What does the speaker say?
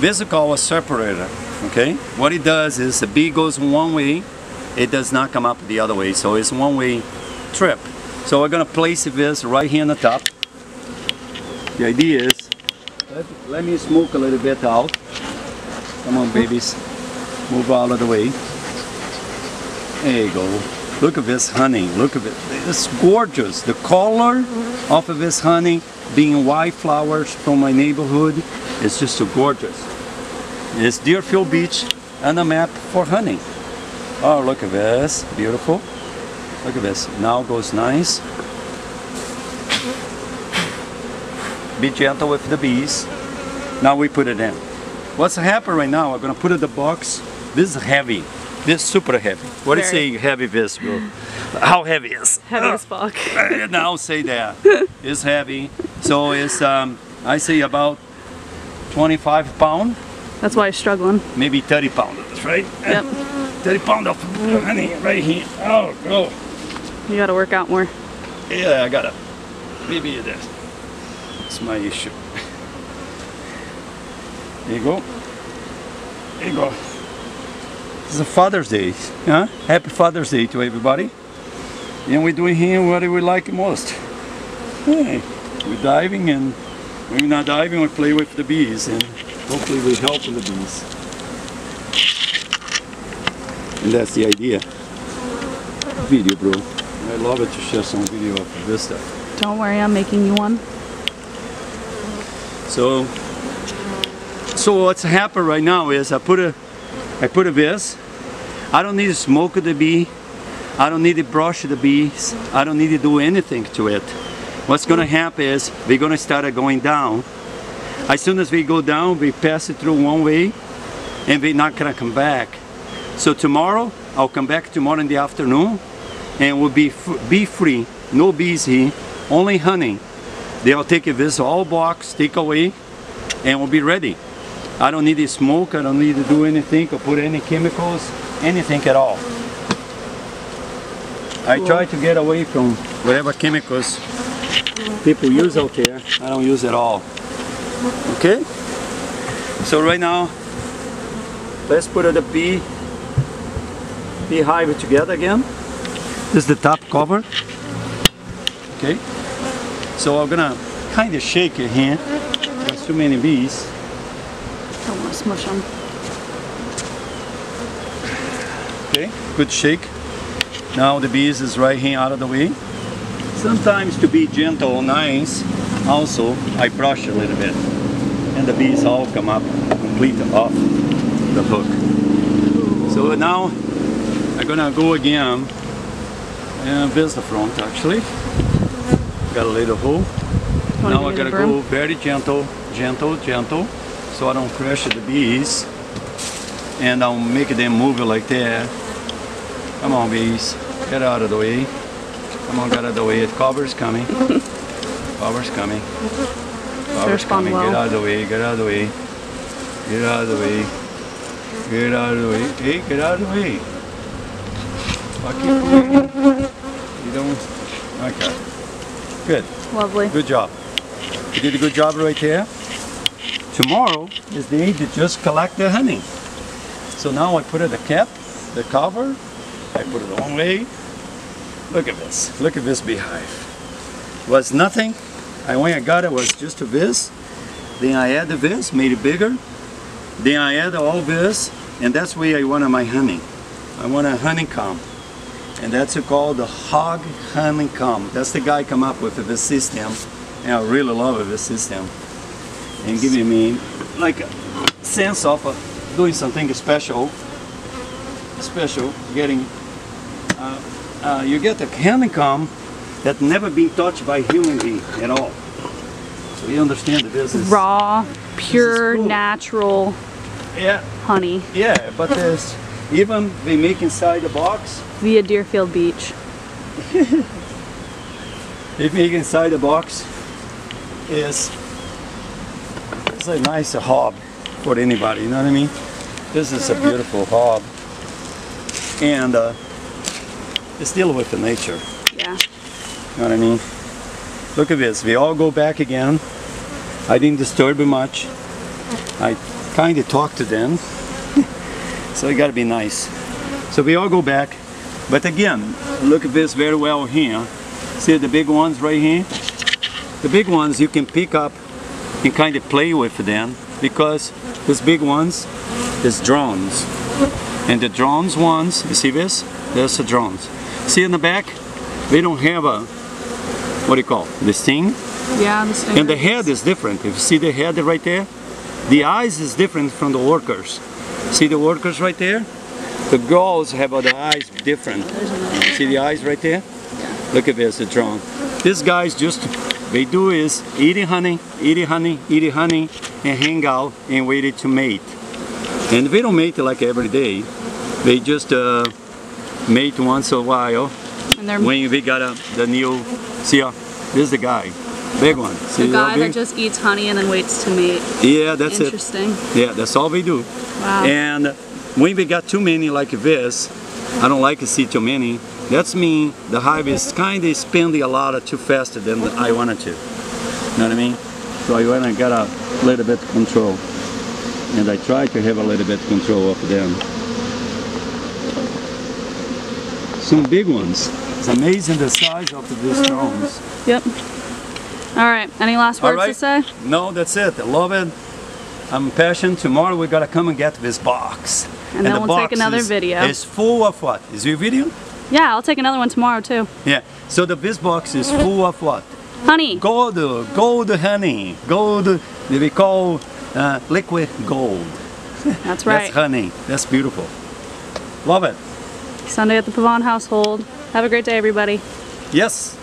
This is called a separator, okay? What it does is the bee goes one way, it does not come up the other way, so it's one way trip. So we're gonna place this right here on the top. The idea is, let, let me smoke a little bit out. Come on babies, move out of the way. There you go. Look at this honey, look at it. It's gorgeous. The color of this honey being white flowers from my neighborhood is just so gorgeous. It's Deerfield Beach and a map for honey. Oh, look at this, beautiful. Look at this, now goes nice. Be gentle with the bees. Now we put it in. What's happening right now, I'm gonna put it in the box. This is heavy. This is super heavy. What do you Very. say heavy this, bro? How heavy is? Heavy as fuck. now say that. It's heavy. So it's, um, I say about 25 pound, That's why he's struggling. maybe 30 pound. That's right. Yep. 30 pound of honey right here. Oh, go. You gotta work out more. Yeah, I gotta. Maybe it is. It's my issue. There you go. There you go. This is a Father's Day. Huh? Happy Father's Day to everybody. And we're doing here what we like most. Hey, we're diving and when we're not diving, we play with the bees and hopefully we help the bees. And that's the idea. Video, bro. I love it to share some video of this stuff. Don't worry, I'm making you one. So, so what's happened right now is I put a, I put a this. I don't need to smoke the bee. I don't need to brush the bees. I don't need to do anything to it. What's gonna happen is we're gonna start going down. As soon as we go down, we pass it through one way, and we're not gonna come back. So tomorrow, I'll come back tomorrow in the afternoon, and we'll be bee free. No bees here, only honey. They'll take this all box, take away, and we'll be ready. I don't need to smoke, I don't need to do anything or put any chemicals, anything at all. I try to get away from whatever chemicals people use out there. Eh? I don't use at all. Okay? So right now, let's put the bee, bee hive together again. This is the top cover. Okay? So I'm gonna kind of shake it here. There's too many bees. Don't want to smush them. Okay, good shake. Now the bees is right here out of the way. Sometimes to be gentle, nice, also I brush a little bit. And the bees all come up complete off the hook. So now I'm gonna go again and visit the front actually. Got a little hole. Wanna Now I give me gotta go very gentle, gentle, gentle, so I don't crush the bees. And I'll make them move like that. Come on, bees, get out of the way. Come on, get out of the way. The cover's coming. cover's coming. Cover's respond coming. well. Get out of the way. Get out of the way. Get out of the way. Get out of the way. Hey, get out of the way. You don't. Okay. Good. Lovely. Good job. You did a good job right there. Tomorrow is the day to just collect the honey. So now I put it the cap, the cover, I put it the way. Look at this. Look at this beehive. Was nothing. I when I got it was just a this. Then I add this, made it bigger. Then I add all this, and that's where I wanted my honey. I want a honeycomb and that's called the Hogg honeycomb. That's the guy come up with this system, and I really love this system, and giving me like a sense of uh, doing something special, special, getting. Uh, uh, you get a honeycomb that never been touched by human being at all. So you understand the business. Raw, pure, cool. natural Yeah, honey yeah, but there's even they make inside the box. via Deerfield Beach. They make inside the box is it's a nice hob for anybody, you know what I mean? This is a beautiful hob. And uh, it's still with the nature, Yeah. you know what I mean? Look at this, we all go back again. I didn't disturb them much. I kind of talked to them. so you got to be nice. So we all go back. But again, look at this very well here. See the big ones right here? The big ones you can pick up and kind of play with them because these big ones is drones. And the drones ones, you see this? There's the drones. See in the back? They don't have a, what do you call, this thing? Yeah, the stinger. And the head is different. If you see the head right there, the eyes is different from the workers. See the workers right there? The girls have the eyes different. See the eyes right there? Look at this, the drone. These guys just, they do is eating honey, eating honey, eating honey, and hang out and wait to mate. And they don't mate like every day. They just uh, mate once a while and they're when we got uh, the new, see, uh, this is the guy, big one. See the guy that just eats honey and then waits to mate. Yeah, that's it. Interesting. Yeah, that's all we do. Wow. And when we got too many like this, I don't like to see too many. That's mean the hive is kind of spending a lot of too fast than I wanted to. You know what I mean? So I want to get a little bit control. And I try to have a little bit of control of them. Some big ones. It's amazing the size of these drones. Yep. All right. Any last All words to right. say? No, that's it. I love it. I'm passionate. Tomorrow we gotta come and get this box. And then the we'll take another is- video. It's full of what? Is your video? Yeah, I'll take another one tomorrow too. Yeah. So the this box is full of what? Honey. Gold, gold honey, gold. We call uh, liquid gold. That's right. That's honey. That's beautiful. Love it. Sunday at the Pavan household. Have a great day, everybody. Yes.